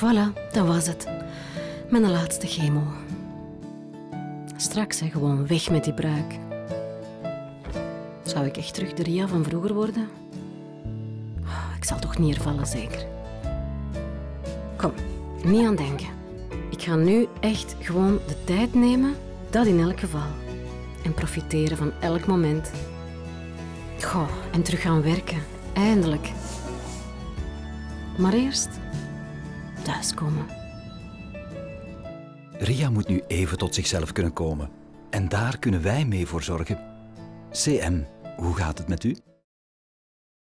Voilà, dat was het. Mijn laatste chemo. Straks hè, gewoon weg met die bruik. Zou ik echt terug de Ria van vroeger worden? Ah, Ik zal toch neervallen, zeker. Kom, niet aan denken. Ik ga nu echt gewoon de tijd nemen, dat in elk geval. En profiteren van elk moment. Goh, en terug gaan werken. Eindelijk. Maar eerst thuiskomen. Ria moet nu even tot zichzelf kunnen komen. En daar kunnen wij mee voor zorgen. CM, hoe gaat het met u?